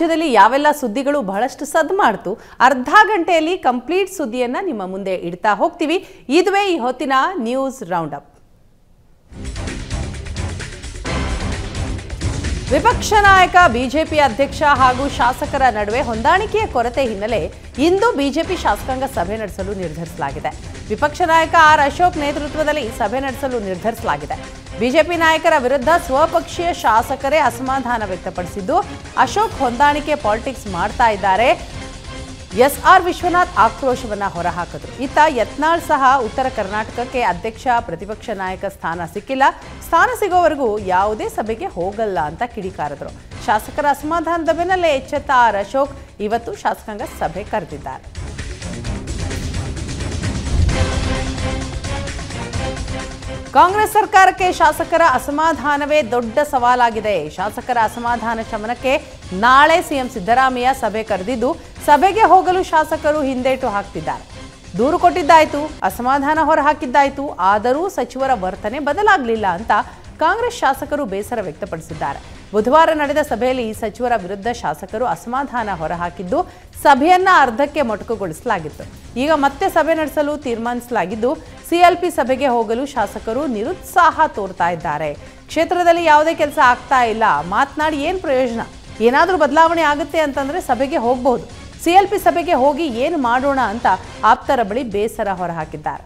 ರಾಜ್ಯದಲ್ಲಿ ಯಾವೆಲ್ಲ ಸುದ್ದಿಗಳು ಬಹಳಷ್ಟು ಸದ್ದು ಮಾಡ್ತು, ಅರ್ಧ ಗಂಟೆಯಲ್ಲಿ ಕಂಪ್ಲೀಟ್ ಸುದ್ದಿಯನ್ನ ನಿಮ್ಮ ಮುಂದೆ ಇಡ್ತಾ ಹೋಗ್ತೀವಿ. ಇದುವೇ ಈ ಹೊತ್ತಿನ ನ್ಯೂಸ್ ರೌಂಡ್ ವಿಪಕ್ಷ ನಾಯಕ, ಬಿಜೆಪಿ ಅಧ್ಯಕ್ಷ ಹಾಗೂ ಶಾಸಕರ ನಡುವೆ ಹೊಂದಾಣಿಕೆಯ ಕೊರತೆ ಹಿನ್ನೆಲೆ ಇಂದು ಬಿಜೆಪಿ ಶಾಸಕಾಂಗ ಸಭೆ ನಡೆಸಲು ನಿರ್ಧರಿಸಲಾಗಿದೆ. ವಿಪಕ್ಷ ನಾಯಕ ಆರ್ ಅಶೋಕ್ ನೇತೃತ್ವದಲ್ಲಿ ಸಭೆ ನಡೆಸಲು ನಿರ್ಧರಿಸಲಾಗಿದೆ. ಬಿಜೆಪಿ ನಾಯಕರ ವಿರುದ್ಧ ಸ್ವಪಕ್ಷೀಯ ಶಾಸಕರೇ ಅಸಮಾಧಾನ ವ್ಯಕ್ತಪಡಿಸಿದ್ದು, ಅಶೋಕ್ ಹೊಂದಾಣಿಕೆ ಪಾಲಿಟಿಕ್ಸ್ ಮಾಡ್ತಾ ಇದ್ದಾರೆ. ಎಸ್ ಆರ್ ವಿಶ್ವನಾಥ್ ಆಕ್ರೋಶವನ್ನು ಹೊರಹಾಕಿದ್ರು. ಇತ್ತ ಯತ್ನಾಳ್ ಸಹ ಉತ್ತರ ಕರ್ನಾಟಕಕ್ಕೆ ಅಧ್ಯಕ್ಷ, ಪ್ರತಿಪಕ್ಷ ನಾಯಕ ಸ್ಥಾನ ಸಿಕ್ಕಿಲ್ಲ. ಸ್ಥಾನ ಸಿಗೋವರೆಗೂ ಯಾವುದೇ ಸಭೆಗೆ ಹೋಗಲ್ಲ ಅಂತ ಕಿಡಿಕಾರದ್ರು. ಶಾಸಕರ ಅಸಮಾಧಾನದ ಬೆನ್ನಲ್ಲೇ ಎಚ್ಚೆತ್ತ ಆರ್ ಅಶೋಕ್ ಇವತ್ತು ಶಾಸಕಾಂಗ ಸಭೆ ಕರೆದಿದ್ದಾರೆ. ಕಾಂಗ್ರೆಸ್ ಸರ್ಕಾರಕ್ಕೆ ಶಾಸಕರ ಅಸಮಾಧಾನವೇ ದೊಡ್ಡ ಸವಾಲಾಗಿದೆ. ಶಾಸಕರ ಅಸಮಾಧಾನ ಶಮನಕ್ಕೆ ನಾಳೆ ಸಿಎಂ ಸಿದ್ದರಾಮಯ್ಯ ಸಭೆ ಕರೆದಿದ್ದು ಸಭೆಗೆ ಹೋಗಲು ಶಾಸಕರು ಹಿಂದೇಟು ಹಾಕ್ತಿದ್ದಾರೆ. ದೂರು ಕೊಟ್ಟಿದ್ದಾಯ್ತು, ಅಸಮಾಧಾನ ಹೊರಹಾಕಿದ್ದಾಯ್ತು, ಆದರೂ ಸಚಿವರ ವರ್ತನೆ ಬದಲಾಗಲಿಲ್ಲ ಅಂತ ಕಾಂಗ್ರೆಸ್ ಶಾಸಕರು ಬೇಸರ ವ್ಯಕ್ತಪಡಿಸಿದ್ದಾರೆ. ಬುಧವಾರ ನಡೆದ ಸಭೆಯಲ್ಲಿ ಸಚಿವರ ವಿರುದ್ಧ ಶಾಸಕರು ಅಸಮಾಧಾನ ಹೊರಹಾಕಿದ್ದು, ಸಭೆಯನ್ನ ಅರ್ಧಕ್ಕೆ ಮೊಟಕುಗೊಳಿಸಲಾಗಿತ್ತು. ಈಗ ಮತ್ತೆ ಸಭೆ ನಡೆಸಲು ತೀರ್ಮಾನಿಸಲಾಗಿದ್ದು, ಸಿಎಲ್ಪಿ ಸಭೆಗೆ ಹೋಗಲು ಶಾಸಕರು ನಿರುತ್ಸಾಹ ತೋರ್ತಾ ಇದ್ದಾರೆ. ಕ್ಷೇತ್ರದಲ್ಲಿ ಯಾವುದೇ ಕೆಲಸ ಆಗ್ತಾ ಇಲ್ಲ. ಮಾತನಾಡಿ ಏನು ಪ್ರಯೋಜನ? ಏನಾದರೂ ಬದಲಾವಣೆ ಆಗುತ್ತೆ ಅಂತಂದ್ರೆ ಸಭೆಗೆ ಹೋಗಬಹುದು ಸಿಎಲ್ಪಿ ಸಭೆಗೆ ಹೋಗಿ ಏನು ಮಾಡೋಣ ಅಂತ ಆಪ್ತರ ಬಳಿ ಬೇಸರ ಹೊರಹಾಕಿದ್ದಾರೆ.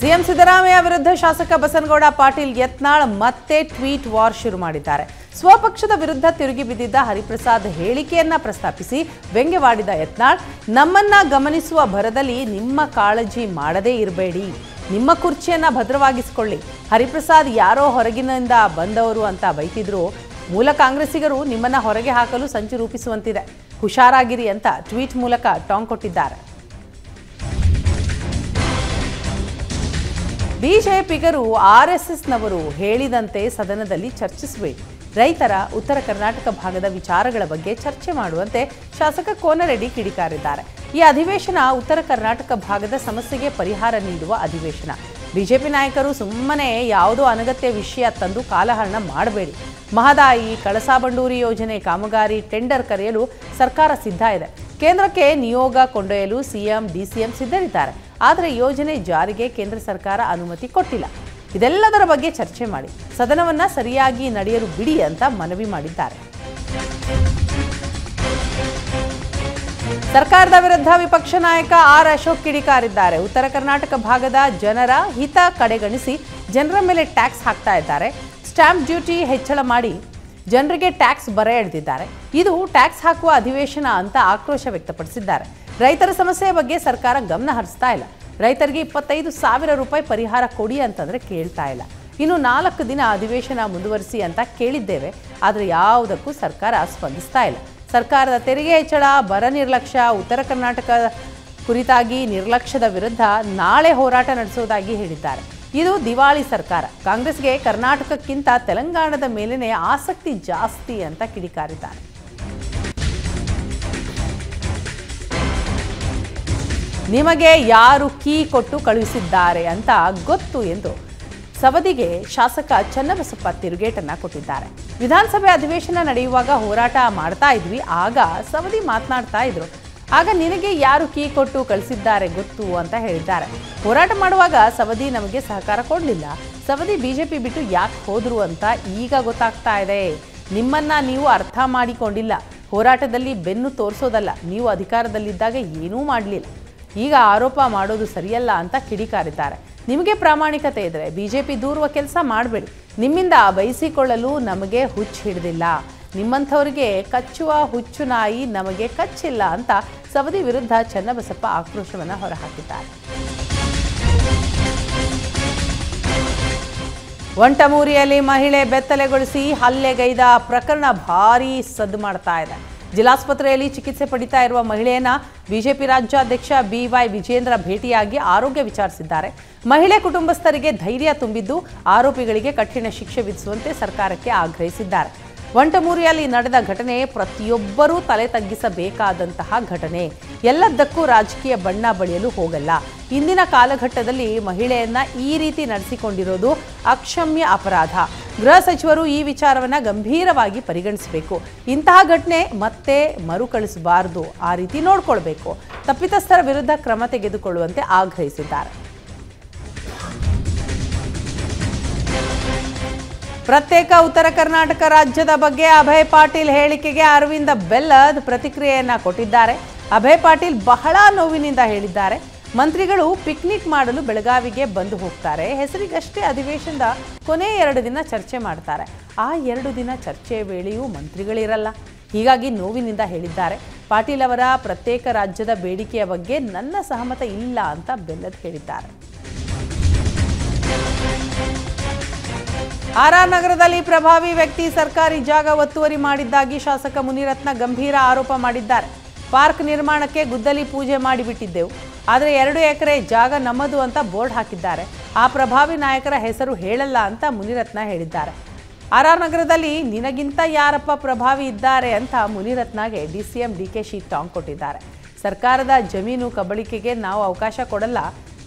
ಸಿಎಂ ಸಿದ್ದರಾಮಯ್ಯ ವಿರುದ್ಧ ಶಾಸಕ ಬಸನಗೌಡ ಪಾಟೀಲ್ ಯತ್ನಾಳ್ ಮತ್ತೆ ಟ್ವೀಟ್ ವಾರ್ ಶುರು ಮಾಡಿದ್ದಾರೆ. ಸ್ವಪಕ್ಷದ ವಿರುದ್ಧ ತಿರುಗಿ ಬಿದ್ದಿದ್ದ ಹರಿಪ್ರಸಾದ್ ಹೇಳಿಕೆಯನ್ನ ಪ್ರಸ್ತಾಪಿಸಿ ವ್ಯಂಗ್ಯವಾಡಿದ ಯತ್ನಾಳ್, ನಮ್ಮನ್ನ ಗಮನಿಸುವ ಭರದಲ್ಲಿ ನಿಮ್ಮ ಕಾಳಜಿ ಮಾಡದೇ ಇರಬೇಡಿ. ನಿಮ್ಮ ಕುರ್ಚಿಯನ್ನ ಭದ್ರವಾಗಿಸಿಕೊಳ್ಳಿ. ಹರಿಪ್ರಸಾದ್ ಯಾರೋ ಹೊರಗಿನಿಂದ ಬಂದವರು ಅಂತ ಬೈತಿದ್ರು. ಮೂಲ ಕಾಂಗ್ರೆಸ್ಸಿಗರು ನಿಮ್ಮನ್ನ ಹೊರಗೆ ಹಾಕಲು ಸಂಚು ರೂಪಿಸುವಂತಿದೆ. ಹುಷಾರಾಗಿರಿ ಅಂತ ಟ್ವೀಟ್ ಮೂಲಕ ಟಾಂಗ್ ಕೊಟ್ಟಿದ್ದಾರೆ. ಬಿಜೆಪಿಗರು ಆರ್ಎಸ್ಎಸ್ನವರು ಹೇಳಿದಂತೆ ಸದನದಲ್ಲಿ ಚರ್ಚಿಸಬೇಕು. ರೈತರ ಉತ್ತರ ಕರ್ನಾಟಕ ಭಾಗದ ವಿಚಾರಗಳ ಬಗ್ಗೆ ಚರ್ಚೆ ಮಾಡುವಂತೆ ಶಾಸಕ ಕೋನರೆಡ್ಡಿ ಕಿಡಿಕಾರಿದ್ದಾರೆ. ಈ ಅಧಿವೇಶನ ಉತ್ತರ ಕರ್ನಾಟಕ ಭಾಗದ ಸಮಸ್ಯೆಗೆ ಪರಿಹಾರ ನೀಡುವ ಅಧಿವೇಶನ. ಬಿಜೆಪಿ ನಾಯಕರು ಸುಮ್ಮನೆ ಯಾವುದೋ ಅನಗತ್ಯ ವಿಷಯ ತಂದು ಕಾಲಹರಣ ಮಾಡಬೇಡಿ. ಮಹದಾಯಿ ಕಳಸಾ ಬಂಡೂರಿ ಯೋಜನೆ ಕಾಮಗಾರಿ ಟೆಂಡರ್ ಕರೆಯಲು ಸರ್ಕಾರ ಸಿದ್ಧ ಇದೆ. ಕೇಂದ್ರಕ್ಕೆ ನಿಯೋಗ ಕೊಂಡೊಯ್ಯಲು ಸಿಎಂ, ಡಿಸಿಎಂ ಸಿದ್ಧರಿದ್ದಾರೆ. ಆದರೆ ಯೋಜನೆ ಜಾರಿಗೆ ಕೇಂದ್ರ ಸರ್ಕಾರ ಅನುಮತಿ ಕೊಟ್ಟಿಲ್ಲ. ಇದೆಲ್ಲದರ ಬಗ್ಗೆ ಚರ್ಚೆ ಮಾಡಿ. ಸದನವನ್ನ ಸರಿಯಾಗಿ ನಡೆಯಲು ಬಿಡಿ ಅಂತ ಮನವಿ ಮಾಡಿದ್ದಾರೆ. ಸರ್ಕಾರದ ವಿರುದ್ಧ ವಿಪಕ್ಷ ನಾಯಕ ಆರ್ ಅಶೋಕ್ ಕಿಡಿಕಾರಿದ್ದಾರೆ. ಉತ್ತರ ಕರ್ನಾಟಕ ಭಾಗದ ಜನರ ಹಿತ ಕಡೆಗಣಿಸಿ ಜನರ ಮೇಲೆ ಟ್ಯಾಕ್ಸ್ ಹಾಕ್ತಾ ಇದ್ದಾರೆ. ಸ್ಟಾಂಪ್ ಡ್ಯೂಟಿ ಹೆಚ್ಚಳ ಮಾಡಿ ಜನರಿಗೆ ಟ್ಯಾಕ್ಸ್ ಬರ ಎಳೆದಿದ್ದಾರೆ. ಇದು ಟ್ಯಾಕ್ಸ್ ಹಾಕುವ ಅಧಿವೇಶನ ಅಂತ ಆಕ್ರೋಶ ವ್ಯಕ್ತಪಡಿಸಿದ್ದಾರೆ. ರೈತರ ಸಮಸ್ಯೆ ಬಗ್ಗೆ ಸರ್ಕಾರ ಗಮನ ಹರಿಸ್ತಾ ಇಲ್ಲ. ರೈತರಿಗೆ ಇಪ್ಪತ್ತೈದು ಸಾವಿರ ರೂಪಾಯಿ ಪರಿಹಾರ ಕೊಡಿ ಅಂತಂದ್ರೆ ಕೇಳ್ತಾ ಇಲ್ಲ. ಇನ್ನು ನಾಲ್ಕು ದಿನ ಅಧಿವೇಶನ ಮುಂದುವರಿಸಿ ಅಂತ ಕೇಳಿದ್ದೇವೆ. ಆದರೆ ಯಾವುದಕ್ಕೂ ಸರ್ಕಾರ ಸ್ಪಂದಿಸ್ತಾ ಇಲ್ಲ. ಸರ್ಕಾರದ ತೆರಿಗೆ ಹೆಚ್ಚಳ, ಬರ ನಿರ್ಲಕ್ಷ್ಯ, ಉತ್ತರ ಕರ್ನಾಟಕ ಕುರಿತಾಗಿ ನಿರ್ಲಕ್ಷ್ಯದ ವಿರುದ್ಧ ನಾಳೆ ಹೋರಾಟ ನಡೆಸುವುದಾಗಿ ಹೇಳಿದ್ದಾರೆ. ಇದು ದಿವಾಳಿ ಸರ್ಕಾರ. ಕಾಂಗ್ರೆಸ್ಗೆ ಕರ್ನಾಟಕಕ್ಕಿಂತ ತೆಲಂಗಾಣದ ಮೇಲಿನೇ ಆಸಕ್ತಿ ಜಾಸ್ತಿ ಅಂತ ಕಿಡಿಕಾರಿದ್ದಾರೆ. ನಿಮಗೆ ಯಾರು ಕೀ ಕೊಟ್ಟು ಕಳುಹಿಸಿದ್ದಾರೆ ಅಂತ ಗೊತ್ತು ಎಂದು ಸವದಿಗೆ ಶಾಸಕ ಚನ್ನಬಸಪ್ಪ ತಿರುಗೇಟನ್ನ ಕೊಟ್ಟಿದ್ದಾರೆ. ವಿಧಾನಸಭೆ ಅಧಿವೇಶನ ನಡೆಯುವಾಗ ಹೋರಾಟ ಮಾಡ್ತಾ ಇದ್ವಿ, ಆಗ ಸವದಿ ಮಾತನಾಡ್ತಾ ಇದ್ರು. ಆಗ ನಿನಗೆ ಯಾರು ಕೀ ಕೊಟ್ಟು ಕಳಿಸಿದ್ದಾರೆ ಗೊತ್ತು ಅಂತ ಹೇಳಿದ್ದಾರೆ. ಹೋರಾಟ ಮಾಡುವಾಗ ಸವದಿ ನಮಗೆ ಸಹಕಾರ ಕೊಡಲಿಲ್ಲ. ಸವದಿ ಬಿಜೆಪಿ ಬಿಟ್ಟು ಯಾಕೆ ಹೋದ್ರು ಅಂತ ಈಗ ಗೊತ್ತಾಗ್ತಾ ಇದೆ. ನಿಮ್ಮನ್ನ ನೀವು ಅರ್ಥ ಮಾಡಿಕೊಂಡಿಲ್ಲ. ಹೋರಾಟದಲ್ಲಿ ಬೆನ್ನು ತೋರಿಸೋದಲ್ಲ. ನೀವು ಅಧಿಕಾರದಲ್ಲಿದ್ದಾಗ ಏನೂ ಮಾಡಲಿಲ್ಲ. ಈಗ ಆರೋಪ ಮಾಡೋದು ಸರಿಯಲ್ಲ ಅಂತ ಕಿಡಿಕಾರಿದ್ದಾರೆ. ನಿಮಗೆ ಪ್ರಾಮಾಣಿಕತೆ ಇದ್ರೆ ಪಿ ದೂರುವ ಕೆಲಸ ಮಾಡಬೇಡಿ. ನಿಮ್ಮಿಂದ ಬಯಸಿಕೊಳ್ಳಲು ನಮಗೆ ಹುಚ್ಚು ಹಿಡಿದಿಲ್ಲ. ನಿಮ್ಮಂಥವ್ರಿಗೆ ಕಚ್ಚುವ ಹುಚ್ಚು ನಾಯಿ ನಮಗೆ ಕಚ್ಚಿಲ್ಲ ಅಂತ ಸವದಿ ವಿರುದ್ಧ ಚನ್ನಬಸಪ್ಪ ಆಕ್ರೋಶವನ್ನು ಹೊರಹಾಕಿದ್ದಾರೆ. ಒಂಟಮೂರಿಯಲ್ಲಿ ಮಹಿಳೆ ಬೆತ್ತಲೆಗೊಳಿಸಿ ಹಲ್ಲೆಗೈದ ಪ್ರಕರಣ ಭಾರೀ ಸದ್ದು ಮಾಡ್ತಾ ಇದೆ. ಜಿಲ್ಲಾಸ್ಪತ್ರೆಯಲ್ಲಿ ಚಿಕಿತ್ಸೆ ಪಡಿತಾ ಇರುವ ಮಹಿಳೆಯನ್ನ ಬಿಜೆಪಿ ರಾಜ್ಯಾಧ್ಯಕ್ಷ ಬಿವೈ ವಿಜೇಂದ್ರ ಭೇಟಿಯಾಗಿ ಆರೋಗ್ಯ ವಿಚಾರಿಸಿದ್ದಾರೆ. ಮಹಿಳೆ ಕುಟುಂಬಸ್ಥರಿಗೆ ಧೈರ್ಯ ತುಂಬಿದ್ದು ಆರೋಪಿಗಳಿಗೆ ಕಠಿಣ ಶಿಕ್ಷೆ ವಿಧಿಸುವಂತೆ ಸರ್ಕಾರಕ್ಕೆ ಆಗ್ರಹಿಸಿದ್ದಾರೆ. ವಂಟಮೂರಿಯಲ್ಲಿ ನಡೆದ ಘಟನೆ ಪ್ರತಿಯೊಬ್ಬರೂ ತಲೆ ತಗ್ಗಿಸಬೇಕಾದಂತಹ ಘಟನೆ. ಎಲ್ಲದಕ್ಕೂ ರಾಜಕೀಯ ಬಣ್ಣ ಬಳಿಯಲು ಹೋಗಲ್ಲ. ಇಂದಿನ ಕಾಲಘಟ್ಟದಲ್ಲಿ ಮಹಿಳೆಯನ್ನ ಈ ರೀತಿ ನಡೆಸಿಕೊಂಡಿರೋದು ಅಕ್ಷಮ್ಯ ಅಪರಾಧ. ಗೃಹ ಸಚಿವರು ಈ ವಿಚಾರವನ್ನು ಗಂಭೀರವಾಗಿ ಪರಿಗಣಿಸಬೇಕು. ಇಂತಹ ಘಟನೆ ಮತ್ತೆ ಮರುಕಳಿಸಬಾರದು. ಆ ರೀತಿ ನೋಡಿಕೊಳ್ಬೇಕು. ತಪ್ಪಿತಸ್ಥರ ವಿರುದ್ಧ ಕ್ರಮ ತೆಗೆದುಕೊಳ್ಳುವಂತೆ ಆಗ್ರಹಿಸಿದ್ದಾರೆ. ಪ್ರತ್ಯೇಕ ಉತ್ತರ ಕರ್ನಾಟಕ ರಾಜ್ಯದ ಬಗ್ಗೆ ಅಭಯ್ ಪಾಟೀಲ್ ಹೇಳಿಕೆಗೆ ಅರವಿಂದ ಬೆಲ್ಲದ್ ಪ್ರತಿಕ್ರಿಯೆಯನ್ನ ಕೊಟ್ಟಿದ್ದಾರೆ. ಅಭಯ್ ಪಾಟೀಲ್ ಬಹಳ ನೋವಿನಿಂದ ಹೇಳಿದ್ದಾರೆ. ಮಂತ್ರಿಗಳು ಪಿಕ್ನಿಕ್ ಮಾಡಲು ಬೆಳಗಾವಿಗೆ ಬಂದು ಹೋಗ್ತಾರೆ. ಹೆಸರಿಗಷ್ಟೇ ಅಧಿವೇಶನದ ಕೊನೆ ಎರಡು ದಿನ ಚರ್ಚೆ ಮಾಡ್ತಾರೆ. ಆ ಎರಡು ದಿನ ಚರ್ಚೆ ವೇಳೆಯೂ ಮಂತ್ರಿಗಳಿರಲ್ಲ. ಹೀಗಾಗಿ ನೋವಿನಿಂದ ಹೇಳಿದ್ದಾರೆ. ಪಾಟೀಲ್ ಅವರ ಪ್ರತ್ಯೇಕ ರಾಜ್ಯದ ಬೇಡಿಕೆಯ ಬಗ್ಗೆ ನನ್ನ ಸಹಮತ ಇಲ್ಲ ಅಂತ ಬೆಲ್ಲದ್ ಹೇಳಿದ್ದಾರೆ. ಆರ್ಆರ್ ನಗರದಲ್ಲಿ ಪ್ರಭಾವಿ ವ್ಯಕ್ತಿ ಸರ್ಕಾರಿ ಜಾಗ ಒತ್ತುವರಿ ಮಾಡಿದ್ದಾಗಿ ಶಾಸಕ ಮುನಿರತ್ನ ಗಂಭೀರ ಆರೋಪ ಮಾಡಿದ್ದಾರೆ. ಪಾರ್ಕ್ ನಿರ್ಮಾಣಕ್ಕೆ ಗುದ್ದಲಿ ಪೂಜೆ ಮಾಡಿಬಿಟ್ಟಿದ್ದೆವು. ಆದರೆ ಎರಡು ಎಕರೆ ಜಾಗ ನಮ್ಮದು ಅಂತ ಬೋರ್ಡ್ ಹಾಕಿದ್ದಾರೆ. ಆ ಪ್ರಭಾವಿ ನಾಯಕರ ಹೆಸರು ಹೇಳಲ್ಲ ಅಂತ ಮುನಿರತ್ನ ಹೇಳಿದ್ದಾರೆ. ಆರ್ ಆರ್ ನಗರದಲ್ಲಿ ನಿನಗಿಂತ ಯಾರಪ್ಪ ಪ್ರಭಾವಿ ಇದ್ದಾರೆ ಅಂತ ಮುನಿರತ್ನಗೆ ಡಿಸಿಎಂ ಡಿಕೆಶಿ ಟಾಂಗ್ ಕೊಟ್ಟಿದ್ದಾರೆ. ಸರ್ಕಾರದ ಜಮೀನು ಕಬಳಿಕೆಗೆ ನಾವು ಅವಕಾಶ ಕೊಡಲ್ಲ.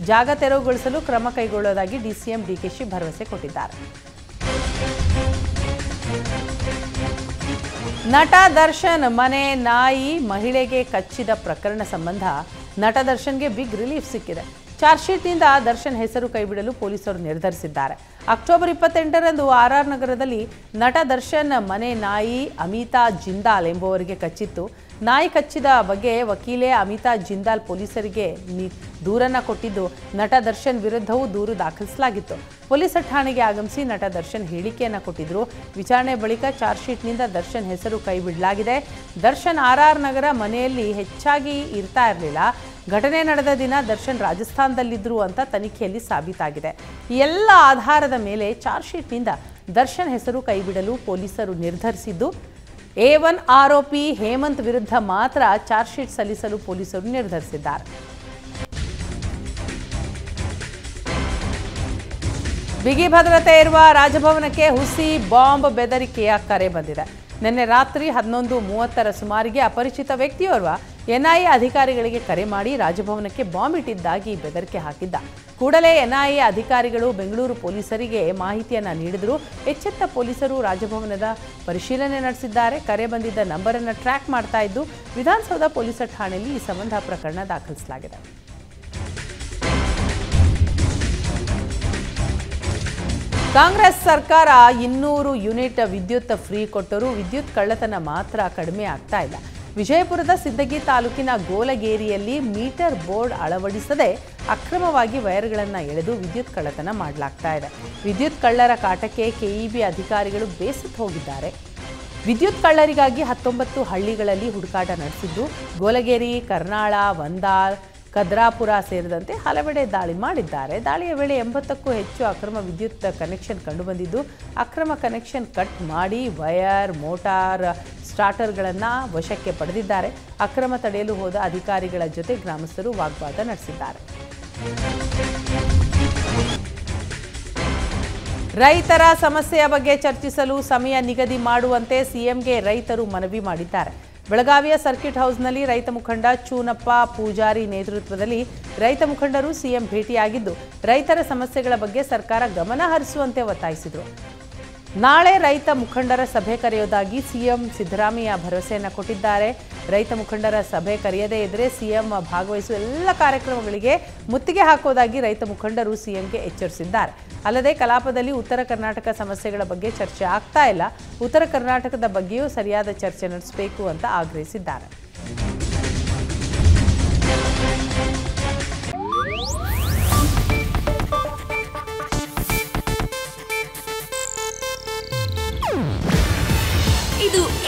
ಜಾಗ ತೆರವುಗೊಳಿಸಲು ಕ್ರಮ ಕೈಗೊಳ್ಳೋದಾಗಿ D C M DCM DKShi ಭರವಸೆ ಕೊಟ್ಟಿದ್ದಾರೆ. ನಟ ದರ್ಶನ್ ಮನೆ ನಾಯಿ ಮಹಿಳೆಗೆ ಕಚ್ಚಿದ ಪ್ರಕರಣ ಸಂಬಂಧ ನಟ ದರ್ಶನ್ಗೆ ಬಿಗ್ ರಿಲೀಫ್ ಸಿಕ್ಕಿದೆ. ಚಾರ್ಜ್ ಶೀಟ್ನಿಂದ ದರ್ಶನ್ ಹೆಸರು ಕೈಬಿಡಲು ಪೊಲೀಸರು ನಿರ್ಧರಿಸಿದ್ದಾರೆ. ಅಕ್ಟೋಬರ್ ಇಪ್ಪತ್ತೆಂಟರಂದು ಆರ್ ಆರ್ ನಗರದಲ್ಲಿ ನಟ ದರ್ಶನ್, ಮನೆ ನಾಯಿ ಅಮಿತಾ ಜಿಂದಾಲ್ ಎಂಬುವರಿಗೆ ಕಚ್ಚಿತ್ತು. ನಾಯಿ ಕಚ್ಚಿದ ಬಗ್ಗೆ ವಕೀಲೆ ಅಮಿತಾ ಜಿಂದಾಲ್ ಪೊಲೀಸರಿಗೆ ದೂರನ್ನು ಕೊಟ್ಟಿದ್ದು, ನಟ ದರ್ಶನ್ ವಿರುದ್ಧವೂ ದೂರು ದಾಖಲಿಸಲಾಗಿತ್ತು. ಪೊಲೀಸರ ಠಾಣೆಗೆ ಆಗಮಿಸಿ ನಟ ದರ್ಶನ್ ಹೇಳಿಕೆಯನ್ನು ಕೊಟ್ಟಿದ್ದರು ವಿಚಾರಣೆ ಬಳಿಕ ಚಾರ್ಜ್ ಶೀಟ್ನಿಂದ ದರ್ಶನ್ ಹೆಸರು ಕೈಬಿಡಲಾಗಿದೆ. ದರ್ಶನ್ ಆರ್ ಆರ್ ನಗರ ಮನೆಯಲ್ಲಿ ಹೆಚ್ಚಾಗಿ ಇರ್ತಾ ಇರಲಿಲ್ಲ. ಘಟನೆ ನಡೆದ ದಿನ ದರ್ಶನ್ ರಾಜಸ್ಥಾನದಲ್ಲಿದ್ದರು ಅಂತ ತನಿಖೆಯಲ್ಲಿ ಸಾಬೀತಾಗಿದೆ. ಎಲ್ಲ ಆಧಾರದ ಮೇಲೆ ಚಾರ್ಜ್ ಶೀಟ್ನಿಂದ ದರ್ಶನ್ ಹೆಸರು ಕೈಬಿಡಲು ಪೊಲೀಸರು ನಿರ್ಧರಿಸಿದ್ದು ಎ ಒನ್ ಆರೋಪಿ ಹೇಮಂತ್ ವಿರುದ್ಧ ಮಾತ್ರ ಚಾರ್ಜ್ ಶೀಟ್ ಸಲ್ಲಿಸಲು ಪೊಲೀಸರು ನಿರ್ಧರಿಸಿದ್ದಾರೆ. ಬಿಗಿ ಭದ್ರತೆ ಇರುವ ರಾಜಭವನಕ್ಕೆ ಹುಸಿ ಬಾಂಬ್ ಬೆದರಿಕೆಯ ಕರೆ ಬಂದಿದೆ. ನಿನ್ನೆ ರಾತ್ರಿ ಹನ್ನೊಂದು ಮೂವತ್ತರ ಸುಮಾರಿಗೆ ಅಪರಿಚಿತ ವ್ಯಕ್ತಿಯೋರ್ವ ಎನ್ಐಎ ಅಧಿಕಾರಿಗಳಿಗೆ ಕರೆ ಮಾಡಿ ರಾಜಭವನಕ್ಕೆ ಬಾಂಬ್ ಇಟ್ಟಿದ್ದಾಗಿ ಬೆದರಿಕೆ ಹಾಕಿದ್ದ. ಕೂಡಲೇ ಎನ್ಐಎ ಅಧಿಕಾರಿಗಳು ಬೆಂಗಳೂರು ಪೊಲೀಸರಿಗೆ ಮಾಹಿತಿಯನ್ನು ನೀಡಿದರು. ಎಚ್ಚೆತ್ತ ಪೊಲೀಸರು ರಾಜಭವನದ ಪರಿಶೀಲನೆ ನಡೆಸಿದ್ದಾರೆ. ಕರೆ ಬಂದಿದ್ದ ನಂಬರನ್ನು ಟ್ರ್ಯಾಕ್ ಮಾಡ್ತಾ ಇದ್ದು, ವಿಧಾನಸೌಧ ಪೊಲೀಸರ ಠಾಣೆಯಲ್ಲಿ ಈ ಸಂಬಂಧ ಪ್ರಕರಣ ದಾಖಲಿಸಲಾಗಿದೆ. ಕಾಂಗ್ರೆಸ್ ಸರ್ಕಾರ ಇನ್ನೂರು ಯೂನಿಟ್ ವಿದ್ಯುತ್ ಫ್ರೀ ಕೊಟ್ಟರೂ ವಿದ್ಯುತ್ ಕಳ್ಳತನ ಮಾತ್ರ ಕಡಿಮೆ ಆಗ್ತಾ ಇಲ್ಲ. ವಿಜಯಪುರದ ಸಿದ್ದಗಿ ತಾಲೂಕಿನ ಗೋಲಗೇರಿಯಲ್ಲಿ ಮೀಟರ್ ಬೋರ್ಡ್ ಅಳವಡಿಸದೆ ಅಕ್ರಮವಾಗಿ ವೈರ್ಗಳನ್ನು ಎಳೆದು ವಿದ್ಯುತ್ ಕಳ್ಳತನ ಮಾಡಲಾಗ್ತಾ ಇದೆ. ವಿದ್ಯುತ್ ಕಳ್ಳರ ಕಾಟಕ್ಕೆ ಕೆಇಬಿ ಅಧಿಕಾರಿಗಳು ಬೇಸತ್ತು ಹೋಗಿದ್ದಾರೆ. ವಿದ್ಯುತ್ ಕಳ್ಳರಿಗಾಗಿ ಹತ್ತೊಂಬತ್ತು ಹಳ್ಳಿಗಳಲ್ಲಿ ಹುಡುಕಾಟ ನಡೆಸಿದ್ದು, ಗೋಲಗೇರಿ, ಕರ್ನಾಳ ವಂದಾಲ್ ಕದ್ರಾಪುರ ಸೇರಿದಂತೆ ಹಲವೆಡೆ ದಾಳಿ ಮಾಡಿದ್ದಾರೆ. ದಾಳಿಯ ವೇಳೆ ಎಂಬತ್ತಕ್ಕೂ ಹೆಚ್ಚು ಅಕ್ರಮ ವಿದ್ಯುತ್ ಕನೆಕ್ಷನ್ ಕಂಡುಬಂದಿದ್ದು, ಅಕ್ರಮ ಕನೆಕ್ಷನ್ ಕಟ್ ಮಾಡಿ ವಯರ್ ಮೋಟಾರ್, ಸ್ಟಾರ್ಟರ್ಗಳನ್ನು ವಶಕ್ಕೆ ಪಡೆದಿದ್ದಾರೆ. ಅಕ್ರಮ ತಡೆಯಲು ಹೋದ ಅಧಿಕಾರಿಗಳ ಜೊತೆ ಗ್ರಾಮಸ್ಥರು ವಾಗ್ವಾದ ನಡೆಸಿದ್ದಾರೆ. ರೈತರ ಸಮಸ್ಯೆಯ ಬಗ್ಗೆ ಚರ್ಚಿಸಲು ಸಮಯ ನಿಗದಿ ಮಾಡುವಂತೆ ಸಿಎಂಗೆ ರೈತರು ಮನವಿ ಮಾಡಿದ್ದಾರೆ. ಬೆಳಗಾವಿಯ ಸರ್ಕಿಟ್ ಹೌಸ್ನಲ್ಲಿ ರೈತ ಮುಖಂಡ ಚೂನಪ್ಪ ಪೂಜಾರಿ ನೇತೃತ್ವದಲ್ಲಿ ರೈತ ಮುಖಂಡರು ಸಿಎಂ ಭೇಟಿಯಾಗಿದ್ದು, ರೈತರ ಸಮಸ್ಯೆಗಳ ಬಗ್ಗೆ ಸರ್ಕಾರ ಗಮನ ಹರಿಸುವಂತೆ ಒತ್ತಾಯಿಸಿದರು. ನಾಳೆ ರೈತ ಮುಖಂಡರ ಸಭೆ ಕರೆಯೋದಾಗಿ ಸಿಎಂ ಸಿದ್ದರಾಮಯ್ಯ ಭರವಸೆಯನ್ನು ಕೊಟ್ಟಿದ್ದಾರೆ. ರೈತ ಮುಖಂಡರ ಸಭೆ ಕರೆಯದೇ ಇದ್ದರೆ ಸಿಎಂ ಭಾಗವಹಿಸುವ ಎಲ್ಲ ಕಾರ್ಯಕ್ರಮಗಳಿಗೆ ಮುತ್ತಿಗೆ ಹಾಕೋದಾಗಿ ರೈತ ಮುಖಂಡರು ಸಿಎಂಗೆ ಎಚ್ಚರಿಸಿದ್ದಾರೆ. ಅಲ್ಲದೆ ಕಲಾಪದಲ್ಲಿ ಉತ್ತರ ಕರ್ನಾಟಕ ಸಮಸ್ಯೆಗಳ ಬಗ್ಗೆ ಚರ್ಚೆ ಆಗ್ತಾ ಇಲ್ಲ. ಉತ್ತರ ಕರ್ನಾಟಕದ ಬಗ್ಗೆಯೂ ಸರಿಯಾದ ಚರ್ಚೆ ನಡೆಸಬೇಕು ಅಂತ ಆಗ್ರಹಿಸಿದ್ದಾರೆ.